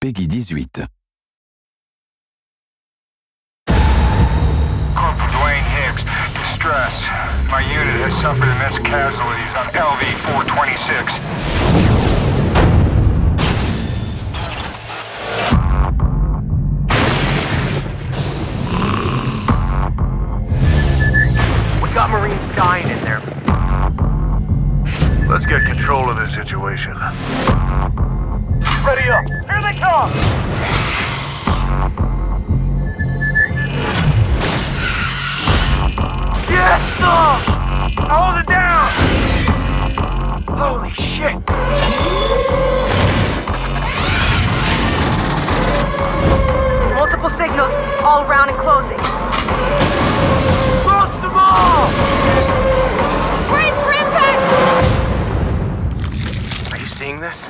Peggy 18. Corporal Dwayne Hicks, distress. My unit has suffered immense casualties on LV 426. We got Marines dying in there. Let's get control of this situation. Ready up! Here they come! Yes, sir! Hold it down! Holy shit! Multiple signals, all around and closing. Cross them all! Brace for impact! Are you seeing this?